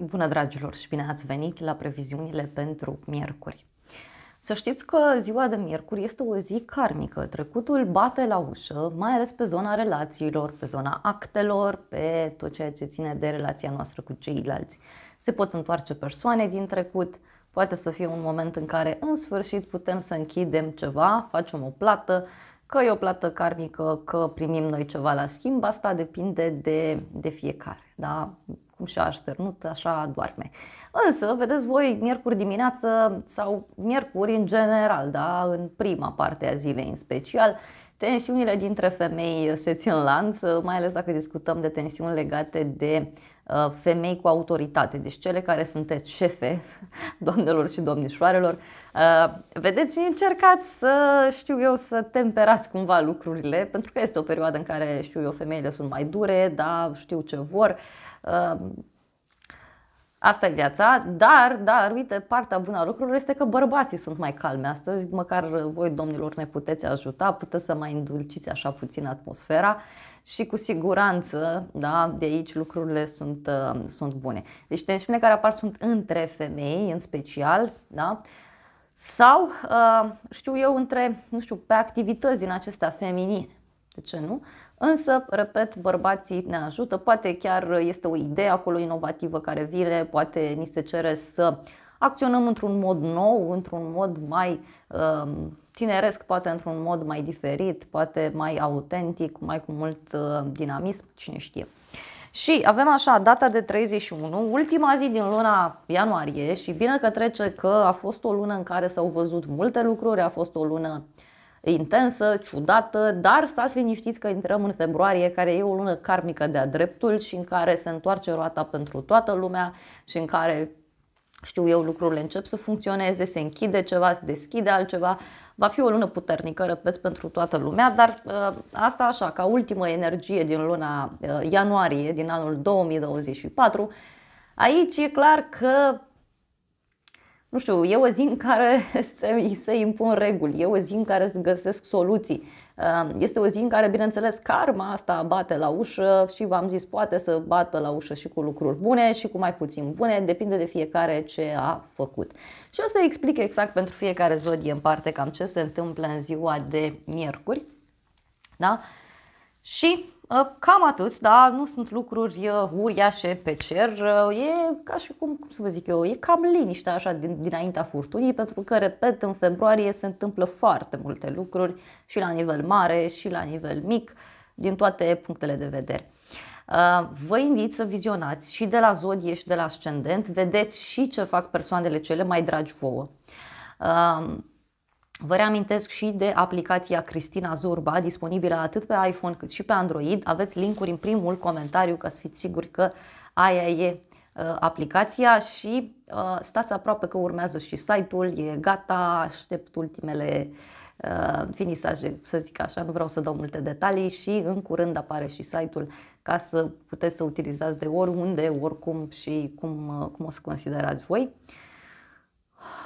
Bună dragilor și bine ați venit la previziunile pentru miercuri. Să știți că ziua de miercuri este o zi karmică. Trecutul bate la ușă, mai ales pe zona relațiilor, pe zona actelor, pe tot ceea ce ține de relația noastră cu ceilalți. Se pot întoarce persoane din trecut, poate să fie un moment în care în sfârșit putem să închidem ceva, facem o plată, că e o plată karmică, că primim noi ceva la schimb, asta depinde de, de fiecare. Da? Cum și-a așternut, așa doarme. Însă, vedeți voi, miercuri dimineață sau miercuri în general, da, în prima parte a zilei în special, tensiunile dintre femei se țin lanț, mai ales dacă discutăm de tensiuni legate de uh, femei cu autoritate, deci cele care sunteți șefe, doamnelor și domnișoarelor, uh, vedeți, încercați să, știu eu, să temperați cumva lucrurile, pentru că este o perioadă în care, știu eu, femeile sunt mai dure, da, știu ce vor, Ehm, asta e viața, dar, dar, uite, partea bună a lucrurilor este că bărbații sunt mai calmi astăzi, măcar voi, domnilor, ne puteți ajuta, puteți să mai îndulciți așa puțin atmosfera și cu siguranță, da, de aici lucrurile sunt, uh, sunt bune. Deci tensiunile care apar sunt între femei, în special, da, sau, uh, știu eu, între, nu știu, pe activități din acestea feminine. De ce nu? Însă, repet, bărbații ne ajută, poate chiar este o idee acolo inovativă care vine, poate ni se cere să acționăm într-un mod nou, într-un mod mai uh, tineresc, poate într-un mod mai diferit, poate mai autentic, mai cu mult uh, dinamism, cine știe. Și avem așa data de 31, ultima zi din luna ianuarie și bine că trece că a fost o lună în care s-au văzut multe lucruri, a fost o lună uh, intensă, ciudată, dar stați liniștiți că intrăm în februarie, care e o lună karmică de-a dreptul și în care se întoarce roata pentru toată lumea și în care, știu eu, lucrurile încep să funcționeze, se închide ceva, se deschide altceva. Va fi o lună puternică, repet, pentru toată lumea, dar ă, asta așa, ca ultimă energie din luna ă, ianuarie din anul 2024, aici e clar că nu știu, e o zi în care se, se impun reguli, e o zi în care se găsesc soluții. Uh, este o zi în care, bineînțeles, karma asta bate la ușă și v-am zis, poate să bată la ușă și cu lucruri bune și cu mai puțin bune, depinde de fiecare ce a făcut. Și o să explic exact pentru fiecare zodie în parte cam ce se întâmplă în ziua de miercuri. Da? Și Ă, cam atât, da, nu sunt lucruri ă, uriașe pe cer, ă, e ca și cum, cum să vă zic eu, e cam liniște așa din, dinaintea furtunii, pentru că, repet, în februarie se întâmplă foarte multe lucruri și la nivel mare și la nivel mic, din toate punctele de vedere. Vă invit să vizionați și de la zodie și de la ascendent, vedeți și ce fac persoanele cele mai dragi vouă. Vă reamintesc și de aplicația Cristina Zurba, disponibilă atât pe iPhone cât și pe Android. Aveți linkuri în primul comentariu ca să fiți siguri că aia e uh, aplicația și uh, stați aproape că urmează și site-ul, e gata, aștept ultimele uh, finisaje, să zic așa, nu vreau să dau multe detalii și în curând apare și site-ul ca să puteți să utilizați de oriunde, oricum și cum, uh, cum o să considerați voi.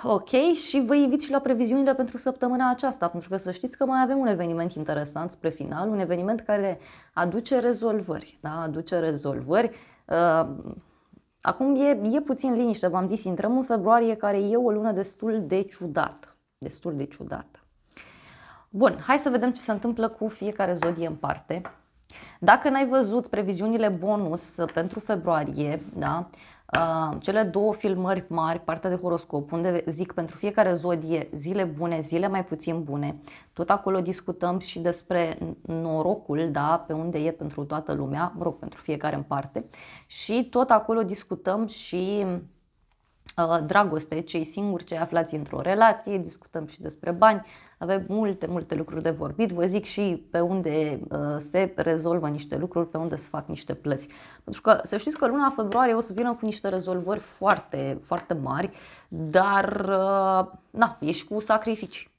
Ok, și vă invit și la previziunile pentru săptămâna aceasta, pentru că să știți că mai avem un eveniment interesant spre final, un eveniment care aduce rezolvări, da? aduce rezolvări. Uh, acum e, e puțin liniște, v-am zis, intrăm în februarie, care e o lună destul de ciudată, destul de ciudată. Bun, hai să vedem ce se întâmplă cu fiecare zodie în parte. Dacă n-ai văzut previziunile bonus pentru februarie, da, Uh, cele două filmări mari, partea de horoscop, unde zic pentru fiecare zodie zile bune, zile mai puțin bune. Tot acolo discutăm și despre norocul, da, pe unde e pentru toată lumea, mă rog, pentru fiecare în parte. Și tot acolo discutăm și uh, dragoste, cei singuri ce aflați într-o relație, discutăm și despre bani, avem multe, multe lucruri de vorbit. Vă zic și pe unde uh, se rezolvă niște lucruri, pe unde se fac niște plăți. Pentru că să știți că luna februarie o să vină cu niște rezolvări foarte, foarte mari, dar uh, na, e și cu sacrificii.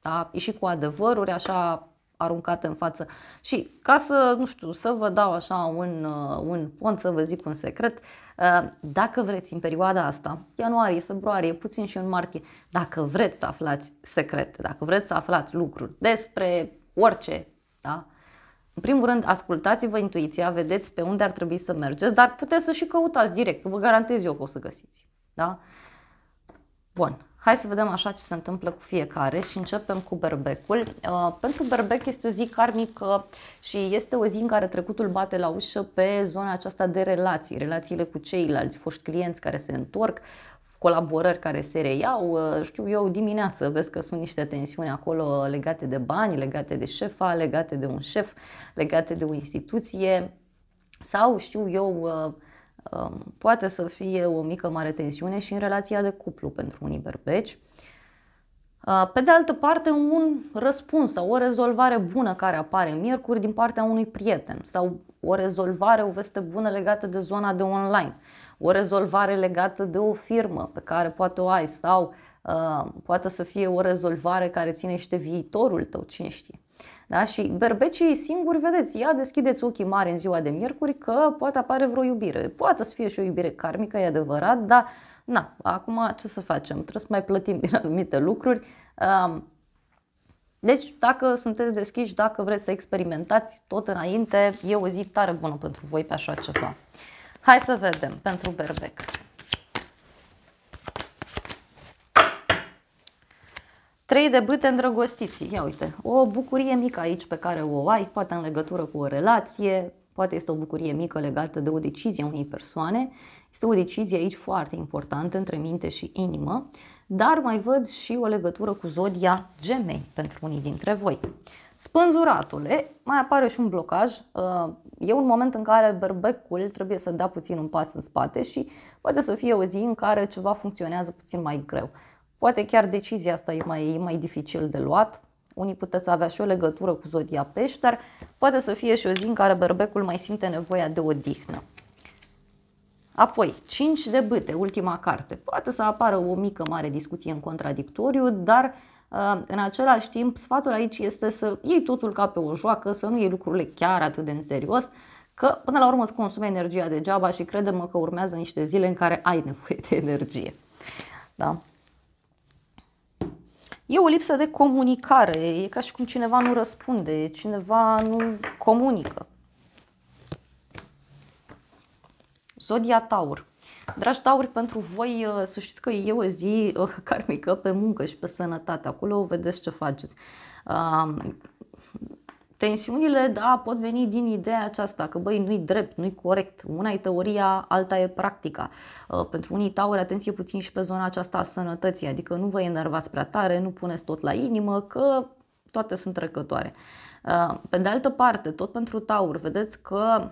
Da? E și cu adevăruri așa aruncate în față. Și ca să, nu știu, să vă dau așa un, uh, un pont, să vă zic un secret, uh, dacă vreți în perioada asta, ianuarie, februarie, puțin și în martie, dacă vreți să aflați secrete, dacă vreți să aflați lucruri despre orice, da? în primul rând, ascultați-vă intuiția, vedeți pe unde ar trebui să mergeți, dar puteți să și căutați direct, vă garantez eu că o să găsiți. Da? Bun, hai să vedem așa ce se întâmplă cu fiecare și începem cu berbecul. Uh, pentru berbec este o zi karmică și este o zi în care trecutul bate la ușă pe zona aceasta de relații, relațiile cu ceilalți, foști clienți care se întorc, colaborări care se reiau, uh, știu eu, dimineață vezi că sunt niște tensiuni acolo legate de bani, legate de șefa, legate de un șef, legate de o instituție. Sau știu eu, uh, um, poate să fie o mică mare tensiune și în relația de cuplu pentru unii berbeci. Uh, pe de altă parte, un răspuns sau o rezolvare bună care apare miercuri din partea unui prieten sau o rezolvare, o veste bună legată de zona de online o rezolvare legată de o firmă pe care poate o ai sau uh, poate să fie o rezolvare care ține și de viitorul tău, cine știe. Da? Și berbecii singuri, vedeți, ia deschideți ochii mari în ziua de miercuri că poate apare vreo iubire. Poate să fie și o iubire karmică, e adevărat, dar na, acum ce să facem? Trebuie să mai plătim din anumite lucruri. Um, deci, dacă sunteți deschiși, dacă vreți să experimentați tot înainte, e o zi tare bună pentru voi pe așa ceva. Hai să vedem pentru berbec. Trei de bâte îndrăgostiți. Ia uite, o bucurie mică aici pe care o ai, poate în legătură cu o relație, poate este o bucurie mică legată de o decizie a unei persoane. Este o decizie aici foarte importantă între minte și inimă, dar mai văd și o legătură cu zodia gemeni pentru unii dintre voi. Spânzuratule, mai apare și un blocaj. Uh, e un moment în care berbecul trebuie să dea puțin un pas în spate și poate să fie o zi în care ceva funcționează puțin mai greu. Poate chiar decizia asta e mai, e mai dificil de luat. Unii puteți avea și o legătură cu zodia pești, dar poate să fie și o zi în care berbecul mai simte nevoia de odihnă. Apoi, 5 de bâte, ultima carte. Poate să apară o mică mare discuție în contradictoriu, dar uh, în același timp, sfatul aici este să iei totul ca pe o joacă, să nu iei lucrurile chiar atât de în serios, că până la urmă îți consumi energia degeaba și credem că urmează niște zile în care ai nevoie de energie. Da? E o lipsă de comunicare, e ca și cum cineva nu răspunde, cineva nu comunică. Zodia Taur. Dragi tauri, pentru voi uh, să știți că e o zi uh, karmică pe muncă și pe sănătate. Acolo vedeți ce faceți. Um, tensiunile, da, pot veni din ideea aceasta că, băi, nu-i drept, nu-i corect. Una e teoria, alta e practica. Uh, pentru unii tauri, atenție puțin și pe zona aceasta a sănătății, adică nu vă enervați prea tare, nu puneți tot la inimă, că toate sunt trecătoare. Pe de altă parte, tot pentru taur, vedeți că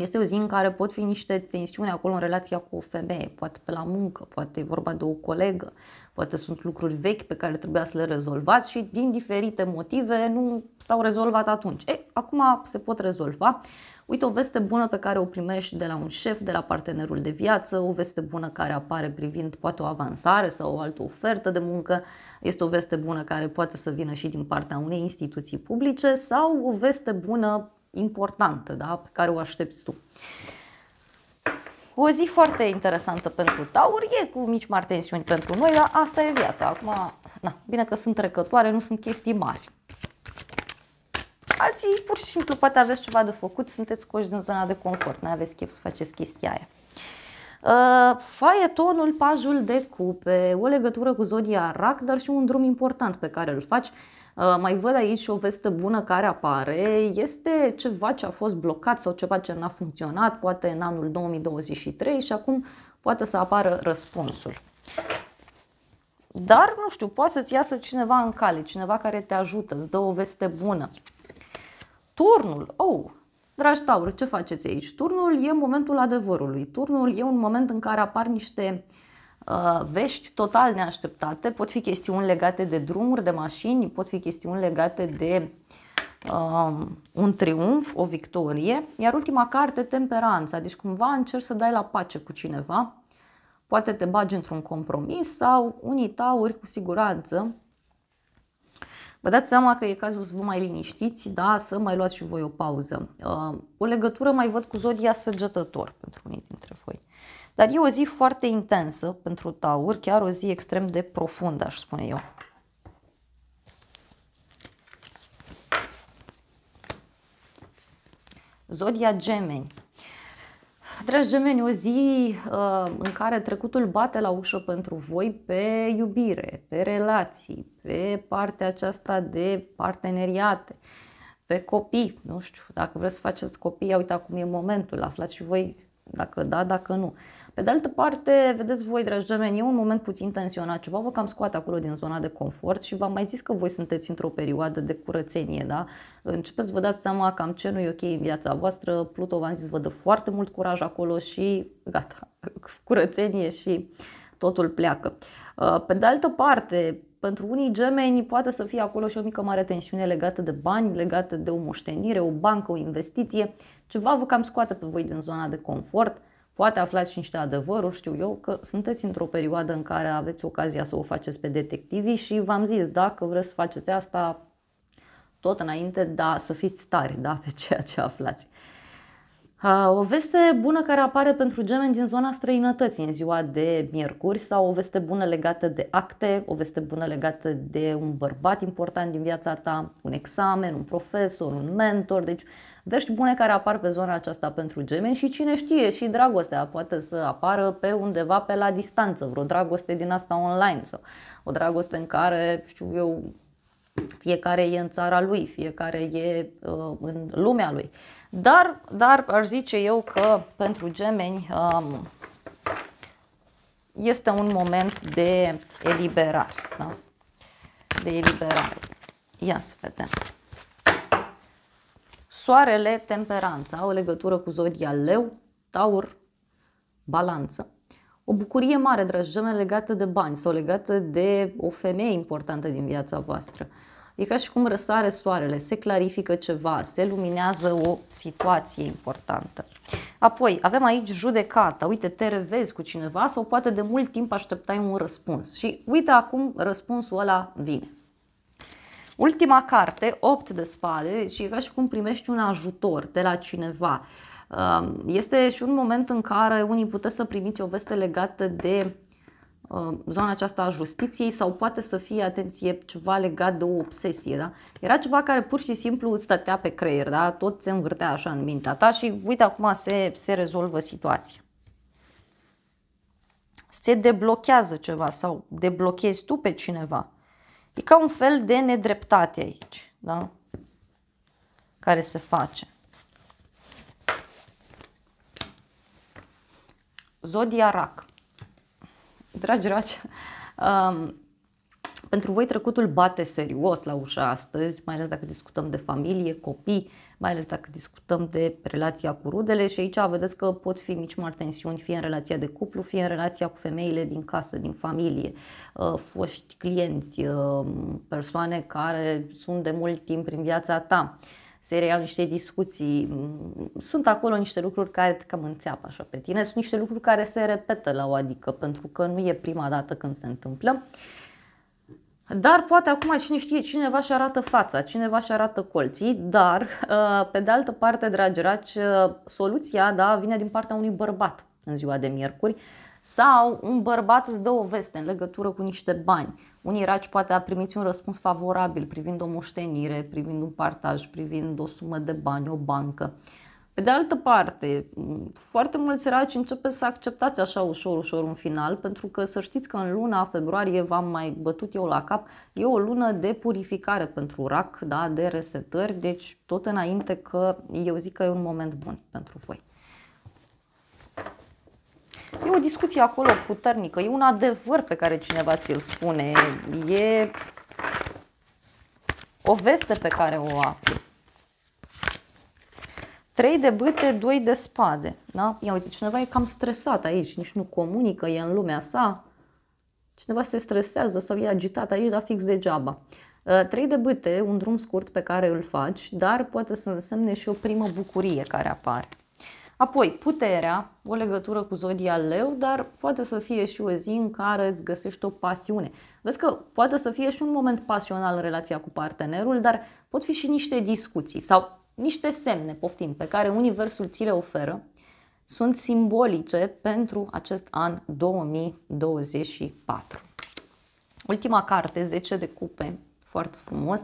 este o zi în care pot fi niște tensiuni acolo în relația cu o femeie, poate pe la muncă, poate e vorba de o colegă, poate sunt lucruri vechi pe care trebuia să le rezolvați și din diferite motive nu s-au rezolvat atunci. E, acum se pot rezolva. Uite o veste bună pe care o primești de la un șef, de la partenerul de viață, o veste bună care apare privind poate o avansare sau o altă ofertă de muncă, este o veste bună care poate să vină și din partea unei instituții publice sau o veste bună importantă da? pe care o aștepți tu. O zi foarte interesantă pentru taur, e cu mici mari tensiuni pentru noi, dar asta e viața. Acum, na, bine că sunt trecătoare, nu sunt chestii mari. Alții pur și simplu poate aveți ceva de făcut, sunteți coși din zona de confort, nu aveți chef să faceți chestia aia. Uh, faetonul, pajul de cupe, o legătură cu zodia rac, dar și un drum important pe care îl faci Uh, mai văd aici o veste bună care apare. Este ceva ce a fost blocat sau ceva ce n-a funcționat, poate în anul 2023 și acum poate să apară răspunsul. Dar, nu știu, poate să-ți iasă cineva în cale, cineva care te ajută, îți dă o veste bună. Turnul, oh, dragi tauri, ce faceți aici? Turnul e momentul adevărului. Turnul e un moment în care apar niște uh, Uh, vești total neașteptate. Pot fi chestiuni legate de drumuri, de mașini, pot fi chestiuni legate de uh, un triumf, o victorie. Iar ultima carte, temperanța, deci cumva încerci să dai la pace cu cineva. Poate te bagi într-un compromis sau unii tauri cu siguranță. Vă dați seama că e cazul să vă mai liniștiți, da, să mai luați și voi o pauză. Uh, o legătură mai văd cu zodia săgetător pentru unii dintre voi. Dar e o zi foarte intensă pentru taur, chiar o zi extrem de profundă, aș spune eu. Zodia Gemeni. Dragi gemeni, o zi uh, în care trecutul bate la ușă pentru voi pe iubire, pe relații, pe partea aceasta de parteneriate, pe copii. Nu știu, dacă vreți să faceți copii, uite acum e momentul, aflați și voi dacă da, dacă nu. Pe de altă parte, vedeți voi, dragi gemeni, e un moment puțin tensionat, ceva vă cam scoate acolo din zona de confort și v-am mai zis că voi sunteți într-o perioadă de curățenie, da? Începeți să vă dați seama cam ce nu e ok în viața voastră, Pluto, v-am zis, vă dă foarte mult curaj acolo și gata, curățenie și totul pleacă. Uh, pe de altă parte, pentru unii gemeni poate să fie acolo și o mică mare tensiune legată de bani, legată de o moștenire, o bancă, o investiție, ceva vă cam scoate pe voi din zona de confort, Poate aflați și niște adevăruri, știu eu, că sunteți într-o perioadă în care aveți ocazia să o faceți pe detectivi și v-am zis, dacă vreți să faceți asta tot înainte, da, să fiți tari da, pe ceea ce aflați. O veste bună care apare pentru gemeni din zona străinătății în ziua de miercuri sau o veste bună legată de acte, o veste bună legată de un bărbat important din viața ta, un examen, un profesor, un mentor, deci vești bune care apar pe zona aceasta pentru gemeni și cine știe și dragostea poate să apară pe undeva pe la distanță, vreo dragoste din asta online sau o dragoste în care, știu eu, fiecare e în țara lui, fiecare e uh, în lumea lui. Dar, dar aș zice eu că pentru gemeni um, este un moment de eliberare. Da? De eliberare. Ia să vedem. Soarele, temperanța, o legătură cu zodia leu, taur, balanță. O bucurie mare, dragi gemeni, legată de bani sau legată de o femeie importantă din viața voastră. E ca și cum răsare soarele, se clarifică ceva, se luminează o situație importantă. Apoi, avem aici judecata. Uite, te revezi cu cineva sau poate de mult timp așteptai un răspuns. Și uite acum răspunsul ăla vine. Ultima carte, 8 de spade, deci e ca și cum primești un ajutor de la cineva. Um, este și un moment în care unii puteți să primiți o veste legată de uh, zona aceasta a justiției sau poate să fie, atenție, ceva legat de o obsesie. Da? Era ceva care pur și simplu îți stătea pe creier, da? tot se învârtea așa în mintea ta și uite acum se, se rezolvă situația. Se deblochează ceva sau deblochezi tu pe cineva. E ca un fel de nedreptate aici, da? Care se face. Zodia rac. Dragi dragi, um, pentru voi trecutul bate serios la ușa astăzi, mai ales dacă discutăm de familie, copii, mai ales dacă discutăm de relația cu rudele. Și aici vedeți că pot fi mici mari tensiuni, fie în relația de cuplu, fie în relația cu femeile din casă, din familie, uh, foști clienți, uh, persoane care sunt de mult timp prin viața ta. Se reiau niște discuții, mm, sunt acolo niște lucruri care te cam înțeapă așa pe tine, sunt niște lucruri care se repetă la o adică, pentru că nu e prima dată când se întâmplă. Dar poate acum cine știe, cineva și arată fața, cineva și arată colții, dar uh, pe de altă parte, dragi raci, uh, soluția da, vine din partea unui bărbat în ziua de miercuri sau un bărbat îți dă o veste în legătură cu niște bani. Unii raci poate a primit un răspuns favorabil privind o moștenire, privind un partaj, privind o sumă de bani, o bancă. Pe de altă parte, foarte mulți raci începe să acceptați așa ușor, ușor un final, pentru că să știți că în luna februarie v-am mai bătut eu la cap, e o lună de purificare pentru rac, da, de resetări, deci tot înainte că eu zic că e un moment bun pentru voi. E o discuție acolo puternică, e un adevăr pe care cineva ți-l spune, e o veste pe care o afli. 3 de bâte, 2 de spade. Da? Ia uite, cineva e cam stresat aici, nici nu comunică, e în lumea sa. Cineva se stresează sau e agitat aici, dar fix degeaba. 3 uh, de bâte, un drum scurt pe care îl faci, dar poate să însemne și o primă bucurie care apare. Apoi, puterea, o legătură cu zodia leu, dar poate să fie și o zi în care îți găsești o pasiune. Vezi că poate să fie și un moment pasional în relația cu partenerul, dar pot fi și niște discuții sau niște semne, poftim, pe care Universul ți le oferă, sunt simbolice pentru acest an 2024. Ultima carte, 10 de cupe, foarte frumos.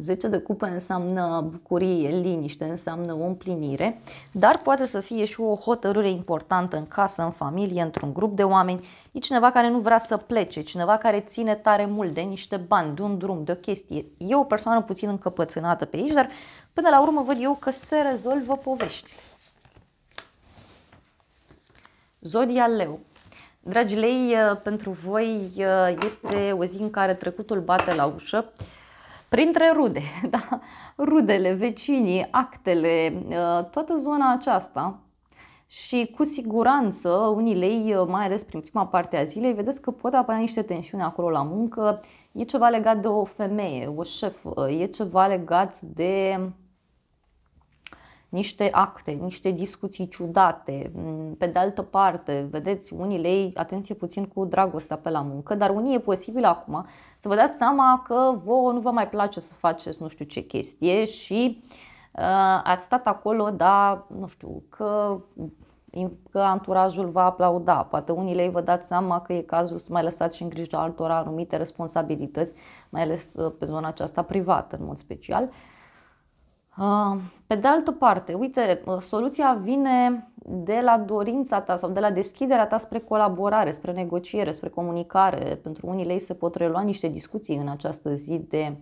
10 de cupe înseamnă bucurie, liniște, înseamnă o împlinire, dar poate să fie și o hotărâre importantă în casă, în familie, într-un grup de oameni. E cineva care nu vrea să plece, cineva care ține tare mult de niște bani, de un drum, de o chestie. E o persoană puțin încăpățânată pe aici, dar până la urmă văd eu că se rezolvă poveștile. Zodia Leu. Dragi lei, pentru voi este o zi în care trecutul bate la ușă, printre rude, da? rudele, vecinii, actele, toată zona aceasta și cu siguranță unii lei, mai ales prin prima parte a zilei, vedeți că pot apărea niște tensiuni acolo la muncă, e ceva legat de o femeie, o șefă, e ceva legat de niște acte, niște discuții ciudate. Mm, pe de altă parte, vedeți, unii lei, atenție puțin cu dragostea pe la muncă, dar unii e posibil acum să vă dați seama că vouă nu vă mai place să faceți nu știu ce chestie și uh, ați stat acolo, dar nu știu, că că anturajul va aplauda. Poate unii lei vă dați seama că e cazul să mai lăsați și în grijă altora anumite responsabilități, mai ales uh, pe zona aceasta privată în mod special. Ah, pe de altă parte, uite, uh, soluția vine de la dorința ta sau de la deschiderea ta spre colaborare, spre negociere, spre comunicare. Pentru unii lei se pot relua niște discuții în această zi de,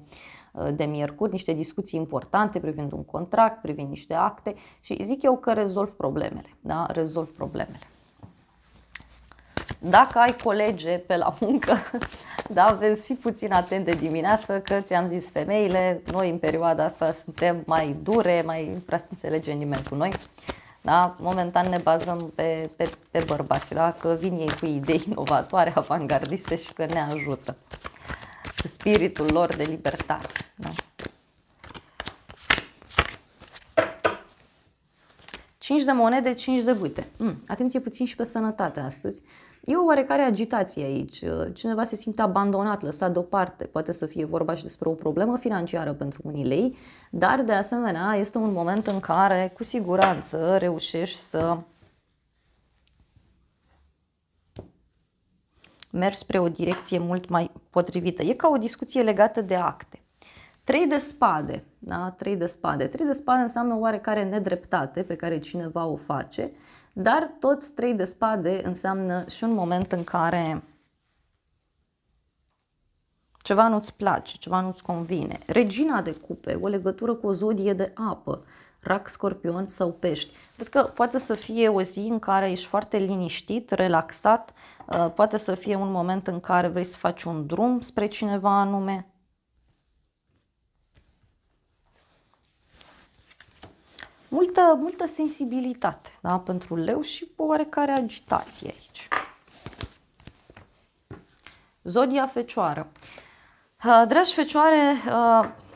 uh, de miercuri, niște discuții importante privind un contract, privind niște acte și zic eu că rezolv problemele. Da? Rezolv problemele. Dacă ai colege pe la muncă, da, vezi, fi puțin atent de dimineață că ți-am zis femeile, noi în perioada asta suntem mai dure, mai prea să înțelege nimeni cu noi. Da? Momentan ne bazăm pe, pe, pe bărbați, da? că vin ei cu idei inovatoare, avangardiste și că ne ajută cu spiritul lor de libertate. Da? 5 de monede, 5 de buite. Mm, atenție puțin și pe sănătate astăzi. E o oarecare agitație aici. Cineva se simte abandonat, lăsat deoparte. Poate să fie vorba și despre o problemă financiară pentru unii lei, dar de asemenea este un moment în care cu siguranță reușești să mergi spre o direcție mult mai potrivită. E ca o discuție legată de acte. Trei de spade, da? Trei de spade. Trei de spade înseamnă oarecare nedreptate pe care cineva o face dar tot trei de spade înseamnă și un moment în care ceva nu-ți place, ceva nu-ți convine. Regina de cupe, o legătură cu o zodie de apă, rac, scorpion sau pești. Vezi că poate să fie o zi în care ești foarte liniștit, relaxat, uh, poate să fie un moment în care vrei să faci un drum spre cineva anume, multă, multă sensibilitate da, pentru leu și oarecare agitație aici. Zodia Fecioară. Dragi Fecioare,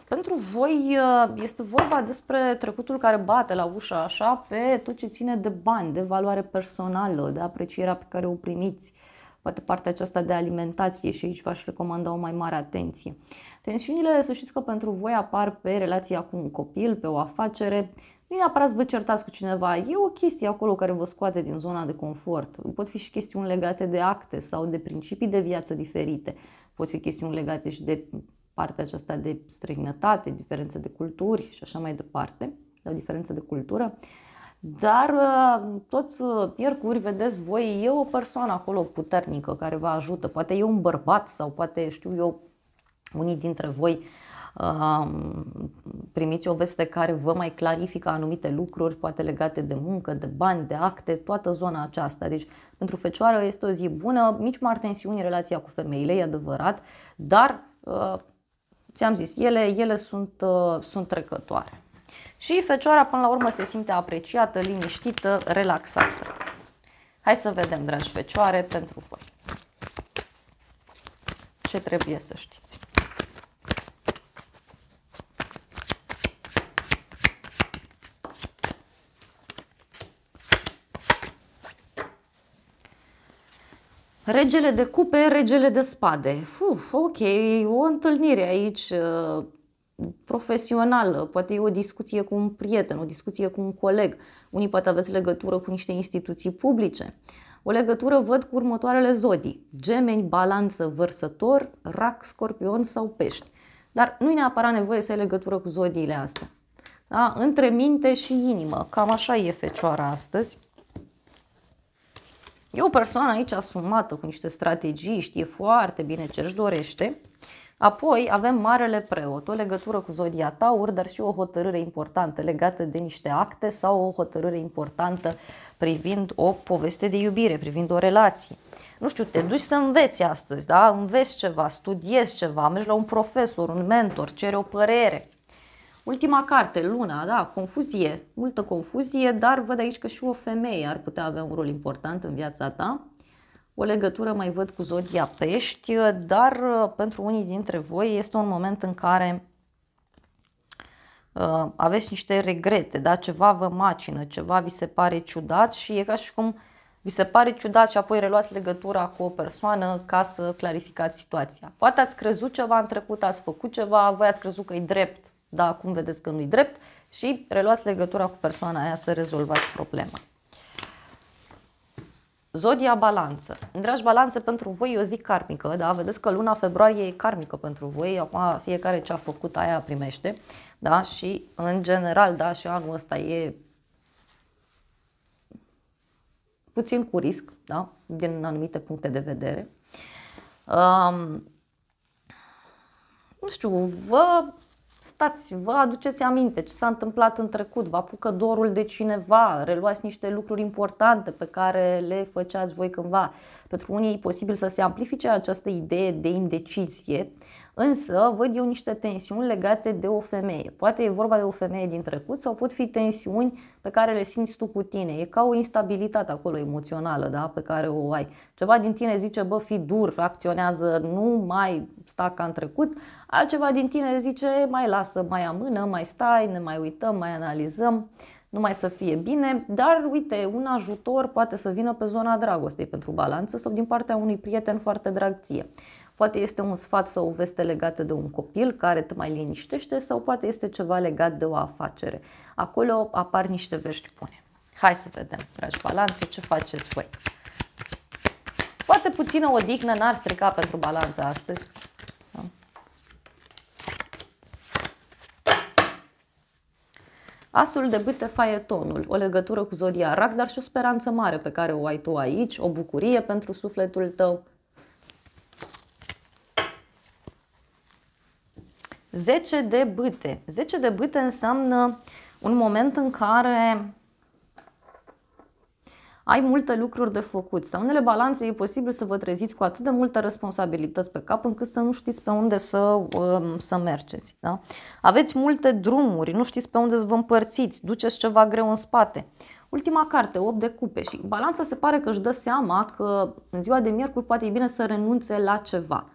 pentru voi este vorba despre trecutul care bate la ușă așa pe tot ce ține de bani, de valoare personală, de aprecierea pe care o primiți, poate partea aceasta de alimentație și aici v-aș recomanda o mai mare atenție. Tensiunile, să știți că pentru voi apar pe relația cu un copil, pe o afacere, nu neapărat să vă certați cu cineva, e o chestie acolo care vă scoate din zona de confort. Pot fi și chestiuni legate de acte sau de principii de viață diferite. Pot fi chestiuni legate și de partea aceasta de străinătate, diferențe de culturi și așa mai departe, de o diferență de cultură. Dar uh, tot miercuri, uh, vedeți voi, e o persoană acolo puternică care vă ajută. Poate e un bărbat sau poate, știu eu, unii dintre voi primiți o veste care vă mai clarifică anumite lucruri, poate legate de muncă, de bani, de acte, toată zona aceasta. Deci, pentru fecioară este o zi bună, mici mari tensiuni în relația cu femeile, e adevărat, dar, uh, ți-am zis, ele, ele sunt, uh, sunt trecătoare. Și fecioara, până la urmă, se simte apreciată, liniștită, relaxată. Hai să vedem, dragi fecioare, pentru voi. Ce trebuie să știți? Regele de cupe, regele de spade. Uf, ok, o întâlnire aici uh, profesională, poate e o discuție cu un prieten, o discuție cu un coleg. Unii poate aveți legătură cu niște instituții publice. O legătură văd cu următoarele zodii. Gemeni, balanță, vărsător, rac, scorpion sau pești. dar nu e neapărat nevoie să ai legătură cu zodiile astea. Da? Între minte și inimă, cam așa e fecioara astăzi. E o persoană aici asumată cu niște strategii, știe foarte bine ce își dorește. Apoi avem Marele Preot, o legătură cu Zodia Taur, dar și o hotărâre importantă legată de niște acte sau o hotărâre importantă privind o poveste de iubire, privind o relație. Nu știu, te duci să înveți astăzi, da? Înveți ceva, studiezi ceva, mergi la un profesor, un mentor, cere o părere. Ultima carte, Luna, da, confuzie, multă confuzie, dar văd aici că și o femeie ar putea avea un rol important în viața ta. O legătură mai văd cu zodia pești, dar uh, pentru unii dintre voi este un moment în care uh, aveți niște regrete, da? ceva vă macină, ceva vi se pare ciudat și e ca și cum vi se pare ciudat și apoi reluați legătura cu o persoană ca să clarificați situația. Poate ați crezut ceva în trecut, ați făcut ceva, voi ați crezut că e drept, dar acum vedeți că nu e drept și reluați legătura cu persoana aia să rezolvați problema. Zodia balanță. Dragi balanțe, pentru voi e o zi karmică, da? Vedeți că luna februarie e karmică pentru voi, acum fiecare ce a făcut aia primește, da? Și în general, da, și anul ăsta e puțin cu risc, da? Din anumite puncte de vedere. Um, nu știu, vă stați, vă aduceți aminte ce s-a întâmplat în trecut, vă apucă dorul de cineva, reluați niște lucruri importante pe care le făceați voi cândva. Pentru unii e posibil să se amplifice această idee de indecizie, Însă văd eu niște tensiuni legate de o femeie. Poate e vorba de o femeie din trecut sau pot fi tensiuni pe care le simți tu cu tine. E ca o instabilitate acolo emoțională da? pe care o ai. Ceva din tine zice, bă, fi dur, acționează, nu mai sta ca în trecut. Altceva din tine zice, mai lasă, mai amână, mai stai, ne mai uităm, mai analizăm numai să fie bine, dar uite, un ajutor poate să vină pe zona dragostei pentru balanță sau din partea unui prieten foarte drag ție. Poate este un sfat sau o veste legată de un copil care te mai liniștește sau poate este ceva legat de o afacere. Acolo apar niște vești bune. Hai să vedem, dragi balanțe, ce faceți voi. Poate puțină odihnă n-ar strica pentru balanța astăzi. Da? Asul de bâte faetonul, o legătură cu zodia rac, dar și o speranță mare pe care o ai tu aici, o bucurie pentru sufletul tău, 10 de bâte. 10 de bâte înseamnă un moment în care ai multe lucruri de făcut. Sau unele balanțe e posibil să vă treziți cu atât de multe responsabilități pe cap încât să nu știți pe unde să, um, să mergeți. Da? Aveți multe drumuri, nu știți pe unde să vă împărțiți, duceți ceva greu în spate. Ultima carte, 8 de cupe și balanța se pare că își dă seama că în ziua de miercuri poate e bine să renunțe la ceva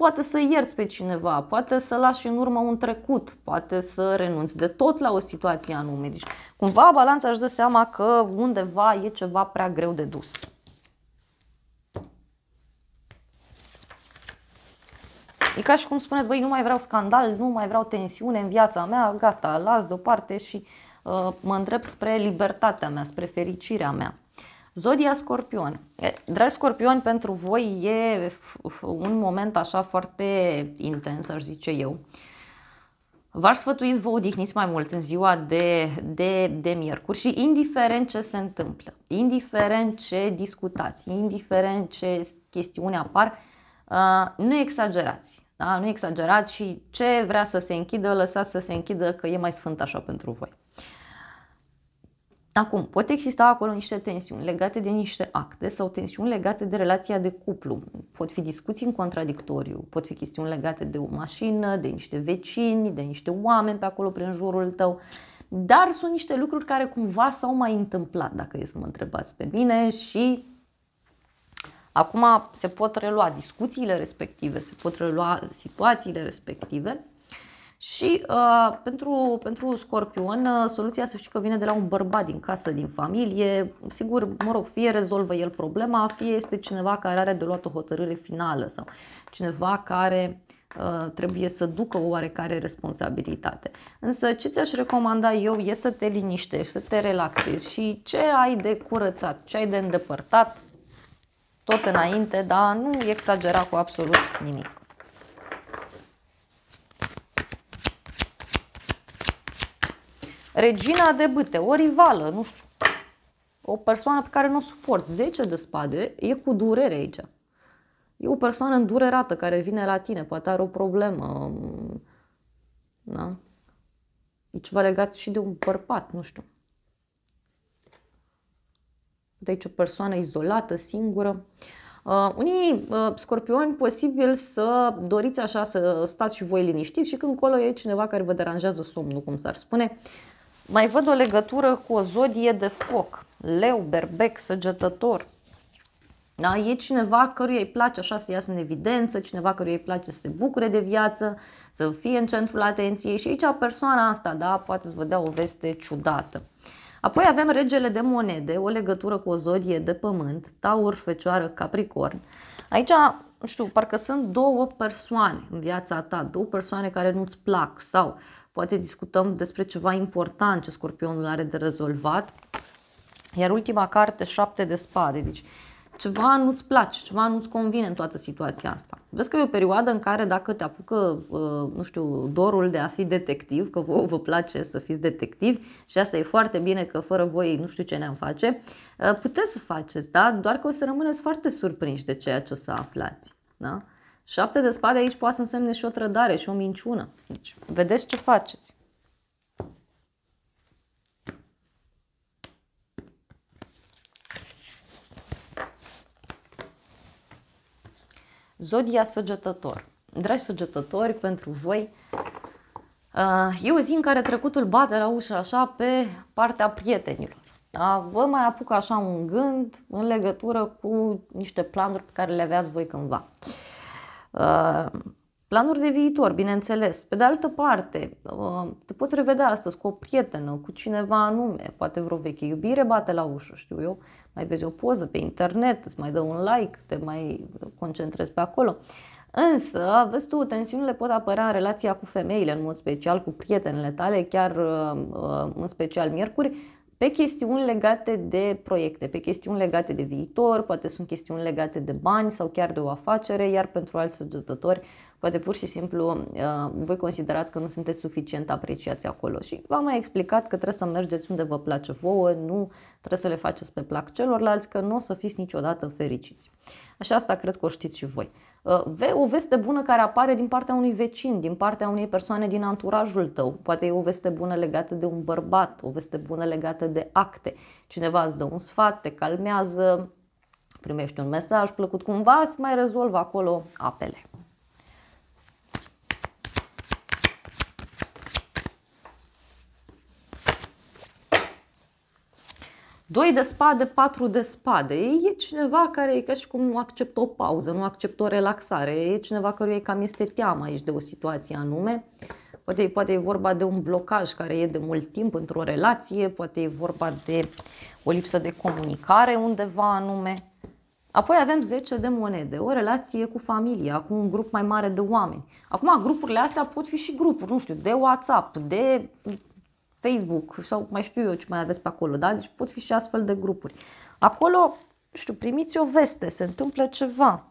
poate să ierți pe cineva, poate să lași în urmă un trecut, poate să renunți de tot la o situație anume. Deci, cumva, balanța își dă seama că undeva e ceva prea greu de dus. E ca și cum spuneți, băi, nu mai vreau scandal, nu mai vreau tensiune în viața mea, gata, las deoparte și uh, mă îndrept spre libertatea mea, spre fericirea mea. Zodia Scorpion. Dragi Scorpion, pentru voi e un moment așa foarte intens, aș zice eu. V-aș sfătui să vă odihniți mai mult în ziua de, de, de miercuri și indiferent ce se întâmplă, indiferent ce discutați, indiferent ce chestiuni apar, uh, nu exagerați. Da? Nu exagerați și ce vrea să se închidă, lăsați să se închidă că e mai sfânt așa pentru voi. Acum, pot exista acolo niște tensiuni legate de niște acte sau tensiuni legate de relația de cuplu. Pot fi discuții în contradictoriu, pot fi chestiuni legate de o mașină, de niște vecini, de niște oameni pe acolo prin jurul tău. Dar sunt niște lucruri care cumva s-au mai întâmplat, dacă e să mă întrebați pe mine și acum se pot relua discuțiile respective, se pot relua situațiile respective și uh, pentru, pentru scorpion, uh, soluția să știi că vine de la un bărbat din casă, din familie. Sigur, mă rog, fie rezolvă el problema, fie este cineva care are de luat o hotărâre finală sau cineva care uh, trebuie să ducă o oarecare responsabilitate. Însă ce ți-aș recomanda eu e să te liniștești, să te relaxezi și ce ai de curățat, ce ai de îndepărtat, tot înainte, dar nu exagera cu absolut nimic. Regina de bâte, o rivală, nu știu, o persoană pe care nu o suport. 10 de spade e cu durere aici. E o persoană îndurerată care vine la tine, poate are o problemă. Da? E ceva legat și de un bărbat, nu știu. De aici o persoană izolată, singură. Uh, unii uh, scorpioni posibil să doriți așa să stați și voi liniștiți și când colo e cineva care vă deranjează somnul, cum s-ar spune. Mai văd o legătură cu o zodie de foc. Leu, berbec, săgetător. Da? E cineva căruia îi place așa să iasă în evidență, cineva căruia îi place să se bucure de viață, să fie în centrul atenției și aici persoana asta, da, poate să vă dea o veste ciudată. Apoi avem regele de monede, o legătură cu o zodie de pământ, taur, fecioară, capricorn. Aici, nu știu, parcă sunt două persoane în viața ta, două persoane care nu-ți plac sau poate discutăm despre ceva important ce scorpionul are de rezolvat. Iar ultima carte, șapte de spade, deci ceva nu-ți place, ceva nu-ți convine în toată situația asta. Vezi că e o perioadă în care dacă te apucă, uh, nu știu, dorul de a fi detectiv, că vă, vă place să fiți detectiv și asta e foarte bine că fără voi nu știu ce ne-am face, uh, puteți să faceți, da? Doar că o să rămâneți foarte surprinși de ceea ce o să aflați, da? Șapte de spade aici poate să însemne și o trădare și o minciună. Deci, vedeți ce faceți. Zodia săgetător. Dragi săgetători, pentru voi uh, e o zi în care trecutul bate la ușă așa pe partea prietenilor. Da? Vă mai apucă așa un gând în legătură cu niște planuri pe care le aveați voi cândva. Uh, planuri de viitor, bineînțeles. Pe de altă parte, uh, te poți revedea astăzi cu o prietenă, cu cineva anume, poate vreo veche iubire bate la ușă, știu eu, mai vezi o poză pe internet, îți mai dă un like, te mai concentrezi pe acolo. Însă, vezi tu, tensiunile pot apărea în relația cu femeile, în mod special cu prietenele tale, chiar uh, uh, în special miercuri, pe chestiuni legate de proiecte, pe chestiuni legate de viitor, poate sunt chestiuni legate de bani sau chiar de o afacere, iar pentru alți săgetători Poate pur și simplu uh, voi considerați că nu sunteți suficient apreciați acolo și v-am mai explicat că trebuie să mergeți unde vă place vouă, nu trebuie să le faceți pe plac celorlalți, că nu o să fiți niciodată fericiți. Așa asta cred că o știți și voi. Uh, o veste bună care apare din partea unui vecin, din partea unei persoane din anturajul tău. Poate e o veste bună legată de un bărbat, o veste bună legată de acte. Cineva îți dă un sfat, te calmează, primești un mesaj plăcut cumva, îți mai rezolvă acolo apele. Doi de spade, patru de spade. E cineva care e ca și cum nu acceptă o pauză, nu acceptă o relaxare. E cineva care e cam este teamă aici de o situație anume. Poate, poate e vorba de un blocaj care e de mult timp într-o relație, poate e vorba de o lipsă de comunicare undeva anume. Apoi avem 10 de monede, o relație cu familia, cu un grup mai mare de oameni. Acum, grupurile astea pot fi și grupuri, nu știu, de WhatsApp, de Facebook sau mai știu eu ce mai aveți pe acolo, da? Deci pot fi și astfel de grupuri. Acolo, știu, primiți o veste, se întâmplă ceva.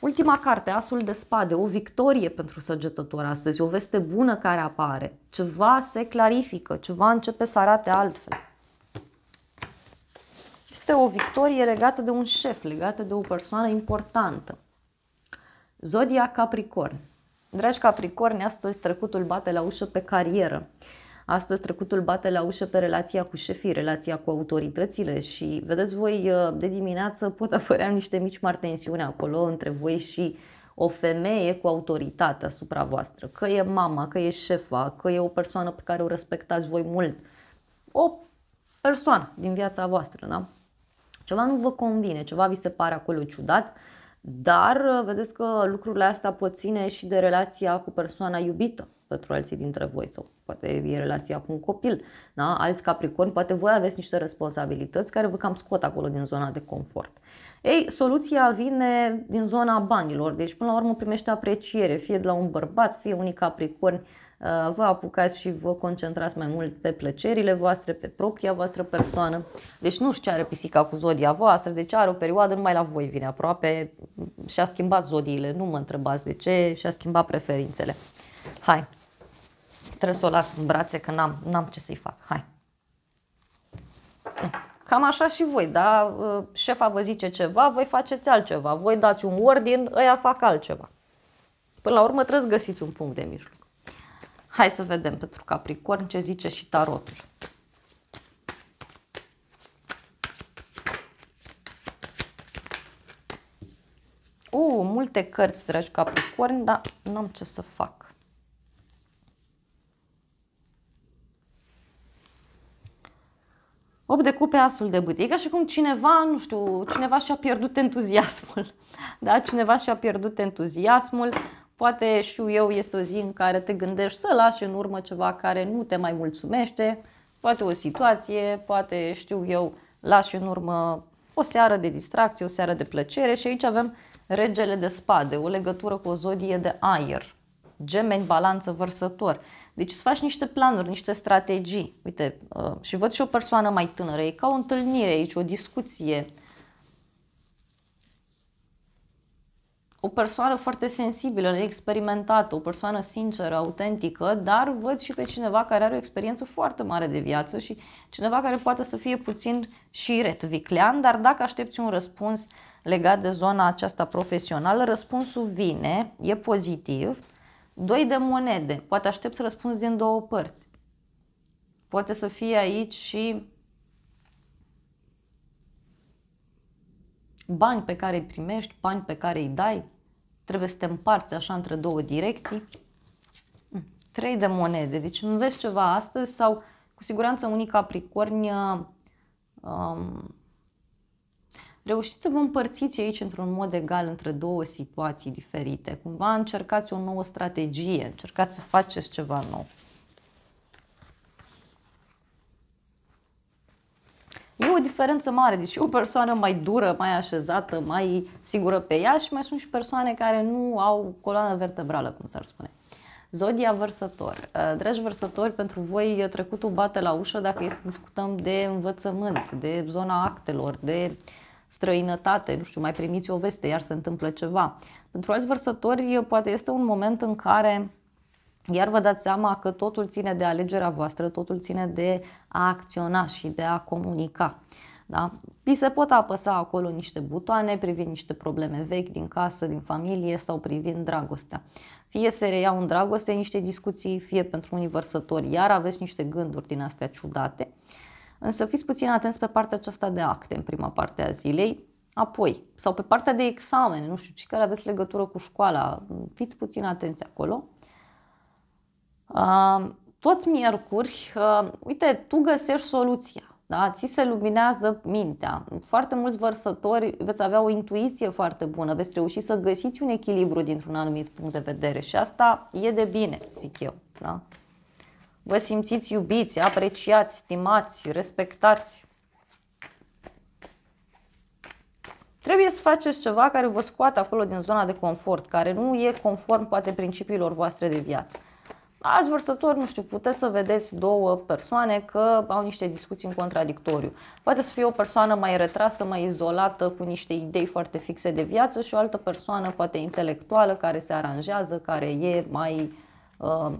Ultima carte, Asul de spade, o victorie pentru săgetător astăzi, o veste bună care apare. Ceva se clarifică, ceva începe să arate altfel. Este o victorie legată de un șef, legată de o persoană importantă. Zodia Capricorn. Dragi Capricorni, astăzi trecutul bate la ușă pe carieră. Astăzi trecutul bate la ușă pe relația cu șefii, relația cu autoritățile și vedeți voi uh, de dimineață pot apărea niște mici mari tensiuni acolo între voi și o femeie cu autoritate asupra voastră, că e mama, că e șefa, că e o persoană pe care o respectați voi mult, o persoană din viața voastră, da? Ceva nu vă convine, ceva vi se pare acolo ciudat, dar uh, vedeți că lucrurile astea pot ține și de relația cu persoana iubită pentru alții dintre voi sau poate e relația cu un copil. Da? Alți capricorni, poate voi aveți niște responsabilități care vă cam scot acolo din zona de confort. Ei, soluția vine din zona banilor, deci până la urmă primește apreciere, fie de la un bărbat, fie unii capricorni uh, vă apucați și vă concentrați mai mult pe plăcerile voastre, pe propria voastră persoană. Deci nu știu ce are pisica cu zodia voastră, deci are o perioadă, numai la voi vine aproape și-a schimbat zodiile, nu mă întrebați de ce, și-a schimbat preferințele. Hai, Trebuie să o las în brațe că n-am, n-am ce să-i fac. Hai. Cam așa și voi, da? Șefa vă zice ceva, voi faceți altceva. Voi dați un ordin, ăia fac altceva. Până la urmă trebuie să găsiți un punct de mijloc. Hai să vedem pentru Capricorn ce zice și tarotul. Uh, multe cărți, dragi Capricorn, dar nu am ce să fac. Op de cupe, asul de bâte. E ca și cum cineva, nu știu, cineva și-a pierdut entuziasmul. Da? Cineva și-a pierdut entuziasmul. Poate, știu eu, este o zi în care te gândești să lași în urmă ceva care nu te mai mulțumește. Poate o situație, poate, știu eu, lași în urmă o seară de distracție, o seară de plăcere și aici avem regele de spade, o legătură cu o zodie de aer, gemeni, balanță, vărsător. Deci să faci niște planuri, niște strategii. Uite, uh, și văd și o persoană mai tânără, e ca o întâlnire aici, o discuție. O persoană foarte sensibilă, experimentată, o persoană sinceră, autentică, dar văd și pe cineva care are o experiență foarte mare de viață și cineva care poate să fie puțin și retviclean, dar dacă aștepți un răspuns legat de zona aceasta profesională, răspunsul vine, e pozitiv, Doi de monede. Poate aștept să răspunzi din două părți. Poate să fie aici și bani pe care îi primești, bani pe care îi dai. Trebuie să te împarți așa între două direcții. Hm, trei de monede. Deci înveți ceva astăzi sau cu siguranță unii capricorni um, reușiți să vă împărțiți aici într-un mod egal între două situații diferite. Cumva încercați o nouă strategie, încercați să faceți ceva nou. O diferență mare, deci o persoană mai dură, mai așezată, mai sigură pe ea și mai sunt și persoane care nu au coloană vertebrală, cum s-ar spune. Zodia vărsător. Dragi vărsători, pentru voi trecutul bate la ușă dacă e să discutăm de învățământ, de zona actelor, de uh, străinătate, nu știu, mai primiți o veste, iar se întâmplă ceva. Pentru alți vărsători, poate este un moment în care iar vă dați seama că totul ține de alegerea voastră, totul ține de a acționa și de a comunica. Da? Vi se pot apăsa acolo niște butoane privind niște probleme vechi din casă, din familie sau privind dragostea. Fie se reiau în dragoste niște discuții, fie pentru unii vărsători, iar aveți niște gânduri din astea ciudate. Însă fiți puțin atenți pe partea aceasta de acte în prima parte a zilei, apoi, sau pe partea de examene, nu știu, cei care aveți legătură cu școala, fiți puțin atenți acolo. Uh, tot miercuri, uh, uite, tu găsești soluția, da? ți se luminează mintea. Foarte mulți vărsători veți avea o intuiție foarte bună, veți reuși să găsiți un echilibru dintr-un anumit punct de vedere și asta e de bine, zic eu. Da? Vă simțiți iubiți, apreciați, stimați, respectați. Trebuie să faceți ceva care vă scoate acolo din zona de confort, care nu e conform poate principiilor voastre de viață. Alți vărsători, nu știu, puteți să vedeți două persoane că au niște discuții în contradictoriu. Poate să fie o persoană mai retrasă, mai izolată, cu niște idei foarte fixe de viață și o altă persoană, poate intelectuală, care se aranjează, care e mai uh,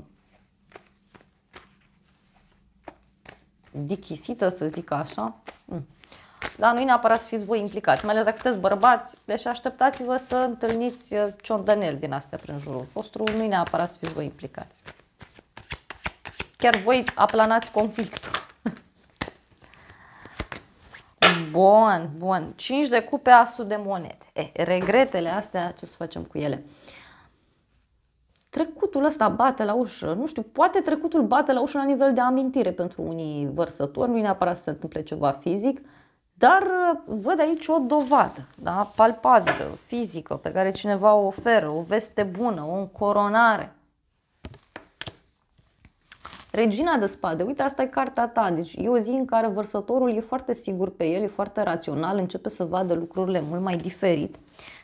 dichisită, să zic așa. Mm. Dar nu-i neapărat să fiți voi implicați, mai ales dacă sunteți bărbați, deci așteptați-vă să întâlniți uh, ciondăneli din astea prin jurul vostru, nu-i neapărat să fiți voi implicați. Chiar voi aplanați conflictul. Bun, bun. 5 de cupe, asul de monede. Eh, regretele astea, ce să facem cu ele? trecutul ăsta bate la ușă. Nu știu, poate trecutul bate la ușă la nivel de amintire pentru unii vărsători, nu e neapărat să se întâmple ceva fizic, dar uh, văd aici o dovadă, da? palpabilă, fizică, pe care cineva o oferă, o veste bună, o încoronare. Regina de spade, uite, asta e cartea ta. Deci e o zi în care vărsătorul e foarte sigur pe el, e foarte rațional, începe să vadă lucrurile mult mai diferit.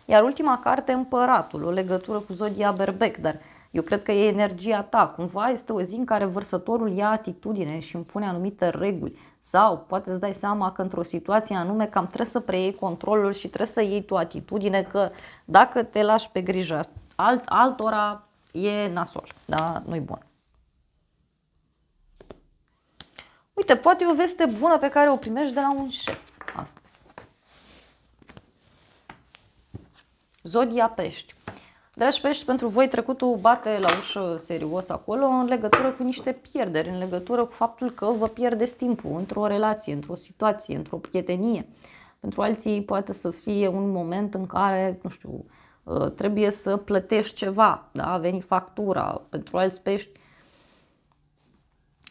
Iar ultima carte, Împăratul, o legătură cu Zodia Berbec, dar eu cred că e energia ta. Cumva este o zi în care vărsătorul ia atitudine și impune anumite reguli. Sau poate îți dai seama că într-o situație anume cam trebuie să preiei controlul și trebuie să iei tu atitudine că dacă te lași pe grijă alt, altora e nasol, da? nu-i bun. Uite, poate e o veste bună pe care o primești de la un șef astăzi. Zodia pești. Dragi pești, pentru voi trecutul bate la ușă serios acolo în legătură cu niște pierderi, în legătură cu faptul că vă pierdeți timpul într-o relație, într-o situație, într-o prietenie. Pentru alții poate să fie un moment în care, nu știu, ă, trebuie să plătești ceva, da? a venit factura. Pentru alți pești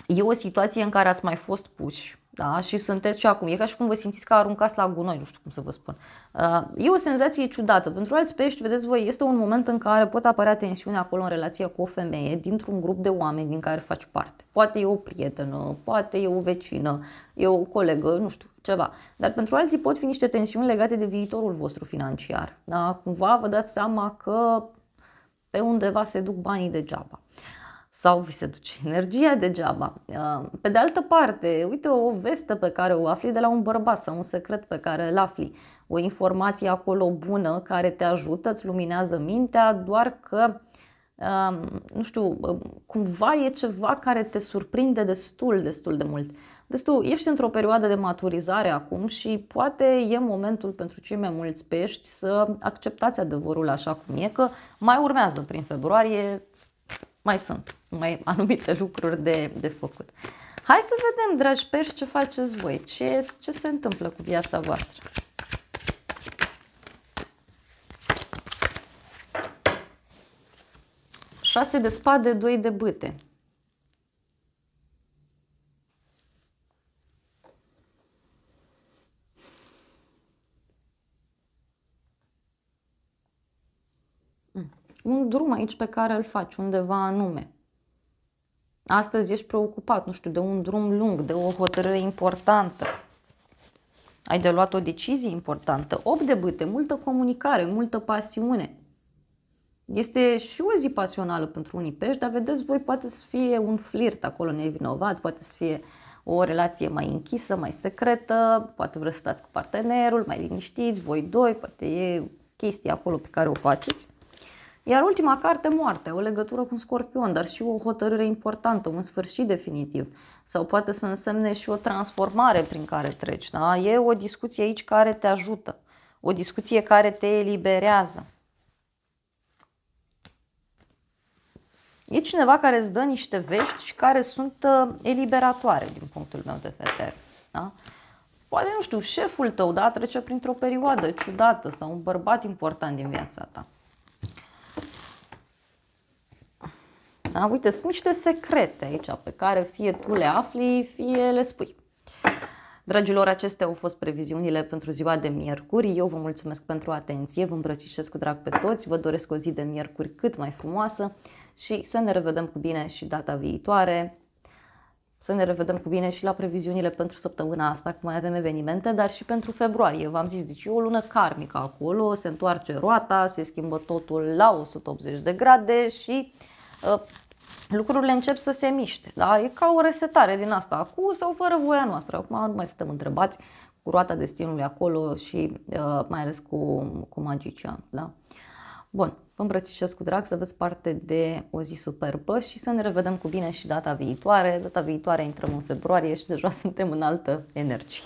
e o situație în care ați mai fost puși da? și sunteți și acum. E ca și cum vă simțiți că aruncați la gunoi, nu știu cum să vă spun. Uh, e o senzație ciudată. Pentru alți pești, vedeți voi, este un moment în care pot apărea tensiune acolo în relație cu o femeie dintr-un grup de oameni din care faci parte. Poate e o prietenă, poate e o vecină, e o colegă, nu știu, ceva. Dar pentru alții pot fi niște tensiuni legate de viitorul vostru financiar. Da? Cumva vă dați seama că pe undeva se duc banii degeaba sau vi se duce energia degeaba. Uh, pe de altă parte, uite o vestă pe care o afli de la un bărbat sau un secret pe care îl afli, o informație acolo bună care te ajută, îți luminează mintea, doar că um, nu știu, um, cumva e ceva care te surprinde destul, destul de mult. Deci tu ești într-o perioadă de maturizare acum și poate e momentul pentru cei mai mulți pești să acceptați adevărul așa cum e, că mai urmează prin februarie mai sunt mai anumite lucruri de, de făcut. Hai să vedem, dragi pești, ce faceți voi, ce, ce se întâmplă cu viața voastră. Șase de spade, doi de bâte. un drum aici pe care îl faci undeva anume. Astăzi ești preocupat, nu știu, de un drum lung, de o hotărâre importantă. Ai de luat o decizie importantă. 8 de bâte, multă comunicare, multă pasiune. Este și o zi pasională pentru unii pești, dar vedeți voi, poate să fie un flirt acolo nevinovat, poate să fie o relație mai închisă, mai secretă, poate vreți să stați cu partenerul, mai liniștiți, voi doi, poate e chestia acolo pe care o faceți. Iar ultima carte, moarte, o legătură cu un scorpion, dar și o hotărâre importantă, un sfârșit definitiv. Sau poate să însemne și o transformare prin care treci. Da? E o discuție aici care te ajută, o discuție care te eliberează. E cineva care îți dă niște vești și care sunt uh, eliberatoare din punctul meu de vedere. Da? Poate, nu știu, șeful tău da, trece printr-o perioadă ciudată sau un bărbat important din viața ta. Da? Uite, sunt niște secrete aici pe care fie tu le afli, fie le spui. Dragilor, acestea au fost previziunile pentru ziua de miercuri. Eu vă mulțumesc pentru atenție, vă îmbrățișez cu drag pe toți, vă doresc o zi de miercuri cât mai frumoasă și să ne revedem cu bine și data viitoare. Să ne revedem cu bine și la previziunile pentru săptămâna asta, că mai avem evenimente, dar și pentru februarie. V-am zis, deci e o lună karmică acolo, se întoarce roata, se schimbă totul la 180 de grade și uh, lucrurile încep să se miște. Da? E ca o resetare din asta, cu sau fără voia noastră. Acum nu mai suntem întrebați cu roata destinului acolo și uh, mai ales cu, cu magician. Da? Bun, vă îmbrățișez cu drag să aveți parte de o zi superbă și să ne revedem cu bine și data viitoare. Data viitoare intrăm în februarie și deja suntem în altă energie.